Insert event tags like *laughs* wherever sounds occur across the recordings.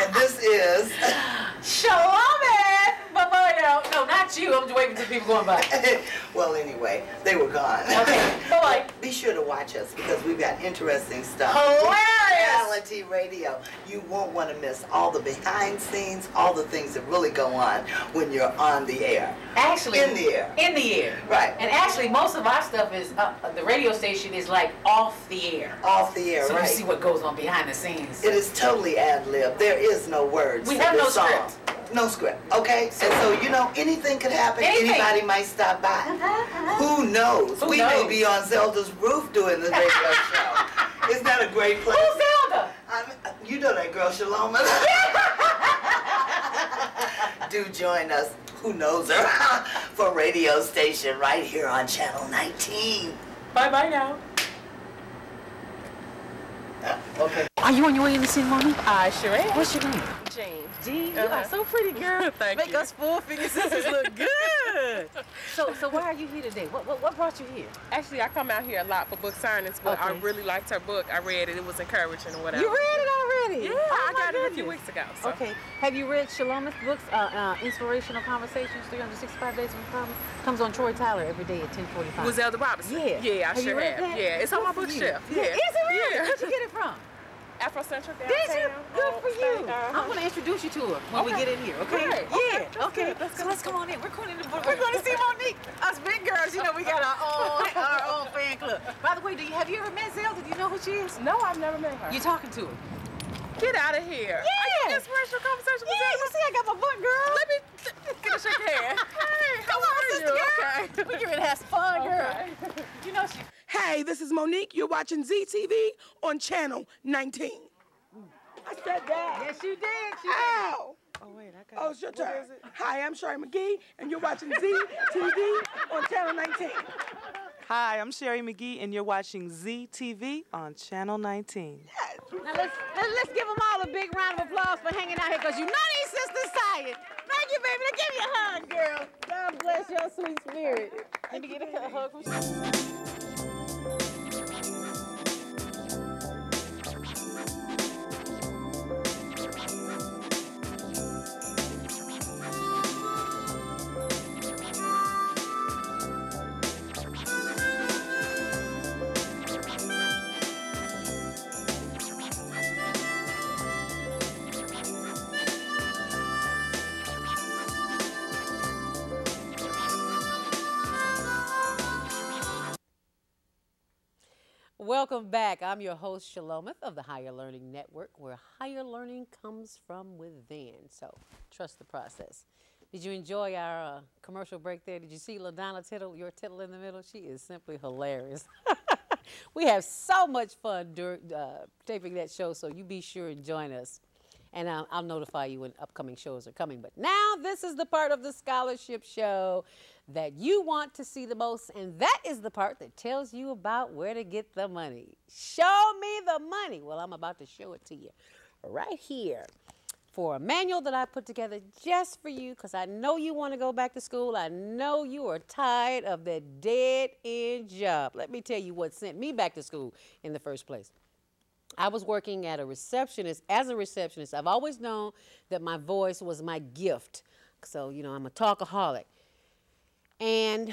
and this is man. Bye. No, not you. I'm just waiting until people going by. *laughs* well, anyway, they were gone. Okay. Bye *laughs* Be sure to watch us because we've got interesting stuff. Hilarious. Reality radio. You won't want to miss all the behind scenes, all the things that really go on when you're on the air. Actually, In the air. In the air. Right. And actually, most of our stuff is uh, the radio station is like off the air. Off the air, right? So right? you see what goes on behind the scenes. It is totally ad lib. There is no words. We have no song. script. No script. Okay? and so, you know, anything could happen. Anything. Anybody might stop by. Uh-huh, who uh-huh. knows? Who we may be on Zelda's roof doing the radio *laughs* show. Isn't that a great place? Who's Zelda? I'm, you know that girl, Shaloma. *laughs* Do join us. Who knows her? *laughs* For radio station right here on Channel 19. Bye bye now. Uh, okay. Are you on your way in to see mommy? I sure am. What's your name? Jane. Jean. You Uh-huh. are so pretty, girl. *laughs* Thank you. Make you. us four finger sisters look *laughs* good. so, so why are you here today? What, what, what brought you here? Actually, I come out here a lot for book signings, but I really liked her book. I read it. It was encouraging or whatever. You read it already? Yeah, Oh, I my got it a few weeks ago. So. Okay. Have you read Shaloma's books, uh, uh, Inspirational Conversations, 365 Days of Empowerment? Comes on Troy Tyler every day at 1045. Was Elder Robinson? Yeah. Yeah, I Have sure have. that? Yeah, it's on my Good for you. bookshelf. Yeah. Is it really? Yeah. Where'd you get it from? Afrocentric downtown. Did you? Good for you. Uh-huh. I'm going to introduce you to her when we get in here, okay? Great. Yeah, Okay, that's okay. good. That's so let's come on in. We're going in the book. We're going to see Monique. Us big girls, you know, we got our own, *laughs* our own fan club. By the way, do you have you ever met Zelda? Do you know who she is? No, I've never met her. You're talking to her. Get out of here. Yeah. Are you Yeah. inspirational conversation with Yeah, you Zelda? see, I got my book, girl. Let me get a shake hand. Hey, Come how on, are sister you? girl. Okay. We're going to have some fun, girl. Okay. You know she. Hey, this is Monique. You're watching ZTV on channel 19. I said that. Yes, you did. She Ow! Oh, wait, I got Oh, it's your turn. it? Hi, I'm Sherry McGee, and you're watching ZTV *laughs* on channel 19. Hi, I'm Sherry McGee, and you're watching ZTV on Channel 19. Now let's, let's let's give them all a big round of applause for hanging out here because you know these sisters tired. Thank you, baby. Now give me a hug, girl. God bless your sweet spirit. Let me get a hug from Welcome back. I'm your host, Shalomith of the Higher Learning Network, where higher learning comes from within. So trust the process. Did you enjoy our uh, commercial break there? Did you see LaDonna Tittle, your Tittle in the middle? She is simply hilarious. *laughs* we have so much fun during uh, taping that show, so you be sure and join us. And I'll, I'll notify you when upcoming shows are coming. But now this is the part of the scholarship show that you want to see the most, and that is the part that tells you about where to get the money. Show me the money. Well, I'm about to show it to you right here for a manual that I put together just for you because I know you want to go back to school. I know you are tired of that dead end job. Let me tell you what sent me back to school in the first place. I was working at a receptionist as a receptionist. I've always known that my voice was my gift. So, you know, I'm a talkaholic. And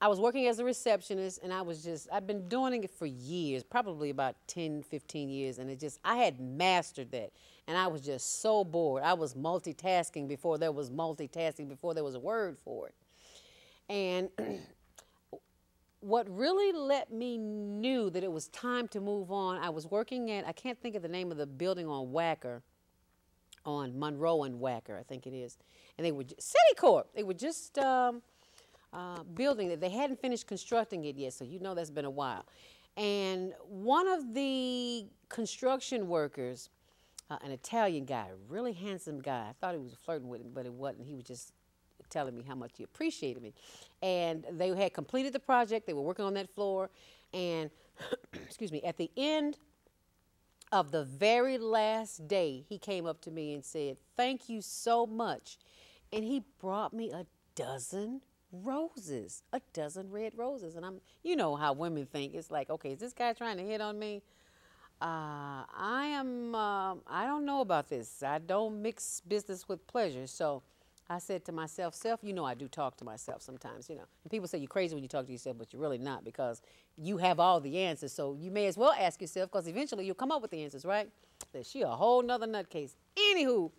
I was working as a receptionist and I was just, I've been doing it for years, probably about 10, 15 years. And it just, I had mastered that. And I was just so bored. I was multitasking before there was multitasking, before there was a word for it. And *clears throat* what really let me knew that it was time to move on, I was working at, I can't think of the name of the building on Wacker, on Monroe and Wacker, I think it is. And they were, ju- Citicorp, they were just um, uh, building it. They hadn't finished constructing it yet, so you know that's been a while. And one of the construction workers, uh, an Italian guy, really handsome guy, I thought he was flirting with him, but it wasn't. He was just telling me how much he appreciated me. And they had completed the project, they were working on that floor, and *clears throat* excuse me, at the end of the very last day, he came up to me and said, Thank you so much. And he brought me a dozen roses, a dozen red roses. And I'm, you know how women think. It's like, okay, is this guy trying to hit on me? Uh, I am uh, I don't know about this. I don't mix business with pleasure. So I said to myself, self, you know, I do talk to myself sometimes, you know. And people say you're crazy when you talk to yourself, but you're really not because you have all the answers. So you may as well ask yourself because eventually you'll come up with the answers, right? That she a whole nother nutcase. Anywho,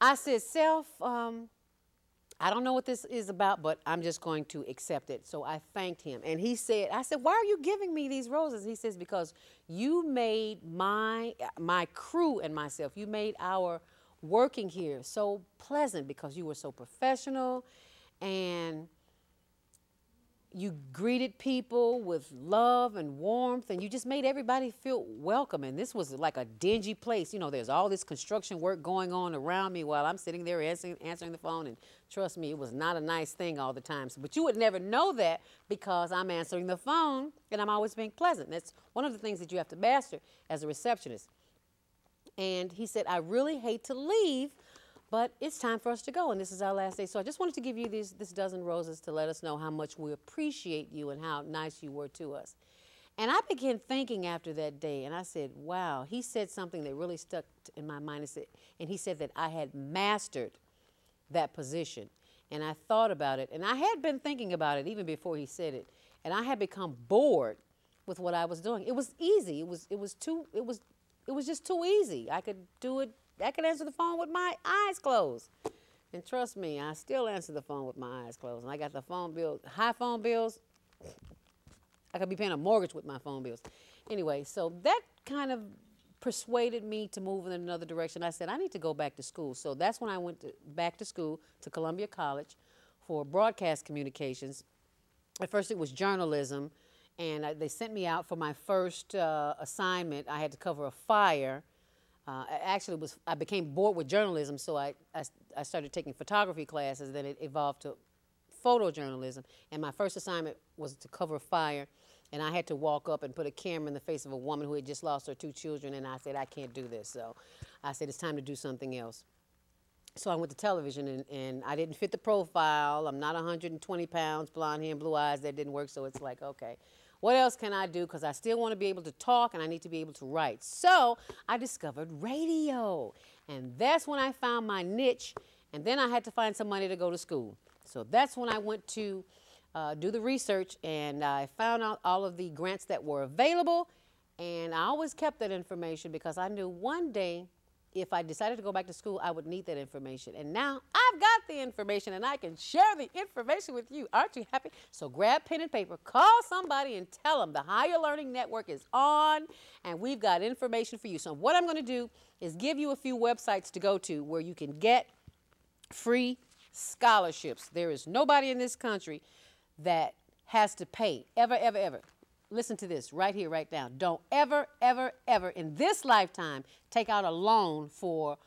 I said, self, um, I don't know what this is about, but I'm just going to accept it. So I thanked him. And he said, I said, why are you giving me these roses? He says, because you made my my crew and myself, you made our working here. So pleasant because you were so professional and you greeted people with love and warmth and you just made everybody feel welcome. And this was like a dingy place. You know there's all this construction work going on around me while i'm sitting there answering, answering the phone. And trust me it was not a nice thing all the time. But you would never know that because i'm answering the phone and i'm always being pleasant. That's one of the things that you have to master as a receptionist and he said i really hate to leave but it's time for us to go, and this is our last day. So I just wanted to give you these, this dozen roses to let us know how much we appreciate you and how nice you were to us. And I began thinking after that day, and I said, wow, he said something that really stuck in my mind. And he said that I had mastered that position. And I thought about it, and I had been thinking about it even before he said it. And I had become bored with what I was doing. It was easy. It was, it was too, it was, it was just too easy. I could do it I could answer the phone with my eyes closed. And trust me, I still answer the phone with my eyes closed. And I got the phone bill, high phone bills. I could be paying a mortgage with my phone bills. Anyway, so that kind of persuaded me to move in another direction. I said, I need to go back to school. So that's when I went to, back to school to Columbia College for broadcast communications. At first, it was journalism, and I, they sent me out for my first uh, assignment. I had to cover a fire uh, actually was I became bored with journalism, so I, I, I, started taking photography classes. Then it evolved to photojournalism, and my first assignment was to cover a fire, and I had to walk up and put a camera in the face of a woman who had just lost her two children, and I said I can't do this. So I said it's time to do something else. So I went to television, and, and I didn't fit the profile. I'm not 120 pounds, blonde hair, blue eyes. That didn't work. So it's like okay. What else can I do? Because I still want to be able to talk and I need to be able to write. So I discovered radio. And that's when I found my niche. And then I had to find some money to go to school. So that's when I went to uh, do the research and I found out all of the grants that were available. And I always kept that information because I knew one day if I decided to go back to school, I would need that information. And now I've got the information and I can share the information with you. Aren't you happy? So grab pen and paper, call somebody and tell them the Higher Learning Network is on and we've got information for you. So what I'm going to do is give you a few websites to go to where you can get free scholarships. There is nobody in this country that has to pay ever, ever, ever listen to this right here, right now. Don't ever, ever, ever in this lifetime take out a loan for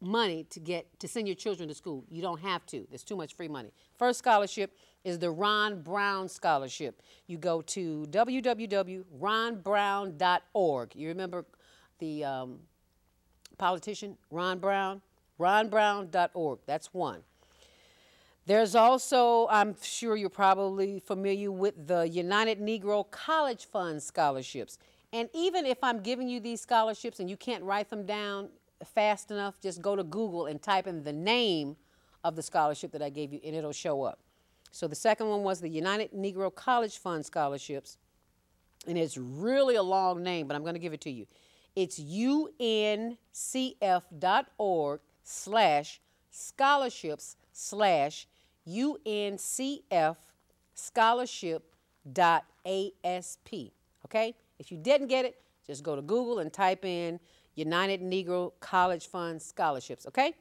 money to get to send your children to school. You don't have to. There's too much free money. First scholarship is the Ron Brown Scholarship. You go to www.ronbrown.org. You remember the um, politician Ron Brown? ronbrown.org. That's one. There's also, I'm sure you're probably familiar with the United Negro College Fund scholarships. And even if I'm giving you these scholarships and you can't write them down fast enough, just go to Google and type in the name of the scholarship that I gave you and it'll show up. So the second one was the United Negro College Fund scholarships. And it's really a long name, but I'm going to give it to you. It's uncf.org slash scholarships slash UNCF scholarship.asp. Okay? If you didn't get it, just go to Google and type in United Negro College Fund scholarships. Okay?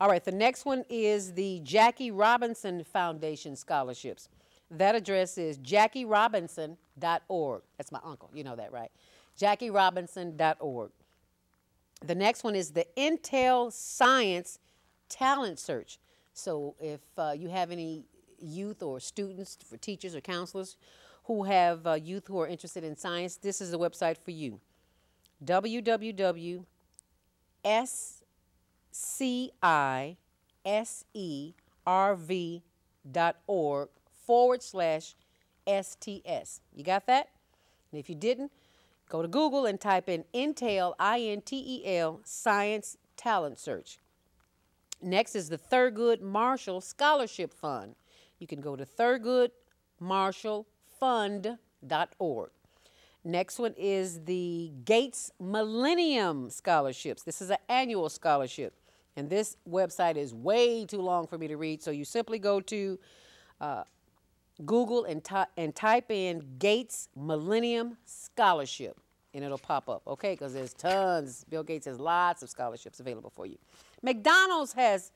All right, the next one is the Jackie Robinson Foundation scholarships. That address is jackierobinson.org. That's my uncle. You know that, right? jackierobinson.org. The next one is the Intel Science Talent Search. So if uh, you have any youth or students for teachers or counselors who have uh, youth who are interested in science, this is the website for you. www.sciserv.org forward slash STS. You got that? And if you didn't, Go to Google and type in Intel, I N T E L, Science Talent Search. Next is the Thurgood Marshall Scholarship Fund. You can go to thurgoodmarshallfund.org. Next one is the Gates Millennium Scholarships. This is an annual scholarship. And this website is way too long for me to read, so you simply go to uh, Google and, and type in Gates Millennium Scholarship, and it'll pop up, okay? Because there's tons. Bill Gates has lots of scholarships available for you. McDonald's has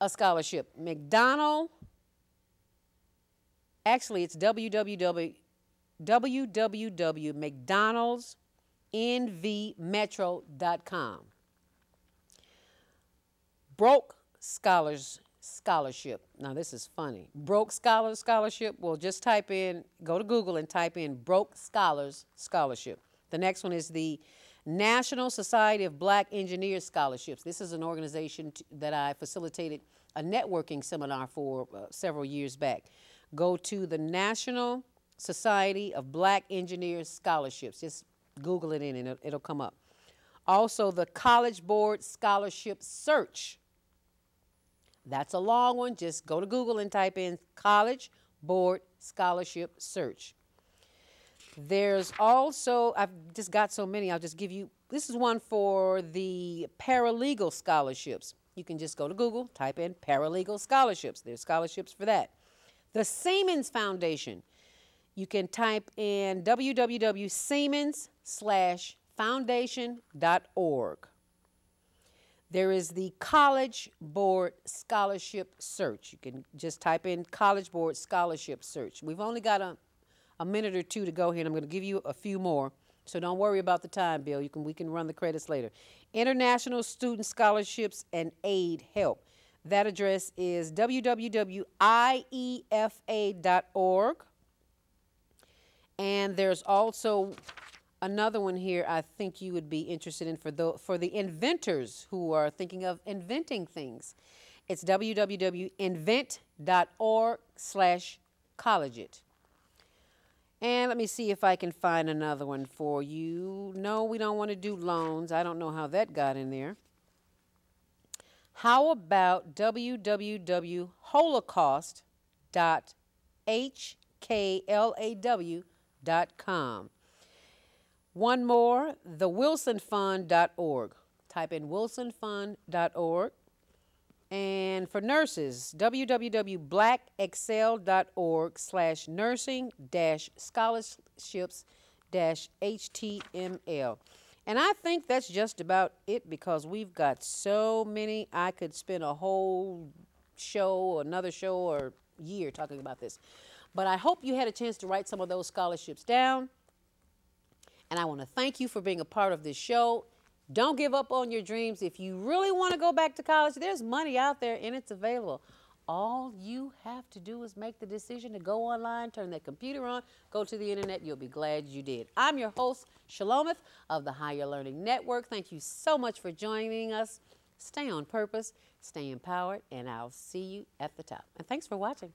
a scholarship. McDonald, actually, it's www, www.mcdonald'snvmetro.com. Broke Scholars Scholarship. Now, this is funny. Broke Scholars Scholarship. Well, just type in, go to Google and type in Broke Scholars Scholarship. The next one is the National Society of Black Engineers Scholarships. This is an organization that I facilitated a networking seminar for uh, several years back. Go to the National Society of Black Engineers Scholarships. Just Google it in and it'll, it'll come up. Also, the College Board Scholarship Search. That's a long one. Just go to Google and type in College Board Scholarship Search. There's also, I've just got so many, I'll just give you, this is one for the paralegal scholarships. You can just go to Google, type in paralegal scholarships. There's scholarships for that. The Siemens Foundation, you can type in www.siemens slash foundation.org. There is the College Board Scholarship Search. You can just type in College Board Scholarship Search. We've only got a, a minute or two to go here, and I'm going to give you a few more. So don't worry about the time, Bill. You can we can run the credits later. International Student Scholarships and Aid Help. That address is www.iefa.org. And there's also another one here I think you would be interested in for the, for the inventors who are thinking of inventing things. It's www.invent.org slash collegiate. And let me see if I can find another one for you. No, we don't want to do loans. I don't know how that got in there. How about www.holaw.hklaw.com? One more, thewilsonfund.org. Type in wilsonfund.org. And for nurses, www.blackexcel.org slash nursing dash scholarships dash HTML. And I think that's just about it because we've got so many. I could spend a whole show, another show, or year talking about this. But I hope you had a chance to write some of those scholarships down. And I want to thank you for being a part of this show. Don't give up on your dreams. If you really want to go back to college, there's money out there and it's available. All you have to do is make the decision to go online, turn that computer on, go to the internet. You'll be glad you did. I'm your host, Shalomith of the Higher Learning Network. Thank you so much for joining us. Stay on purpose, stay empowered, and I'll see you at the top. And thanks for watching.